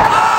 Oh!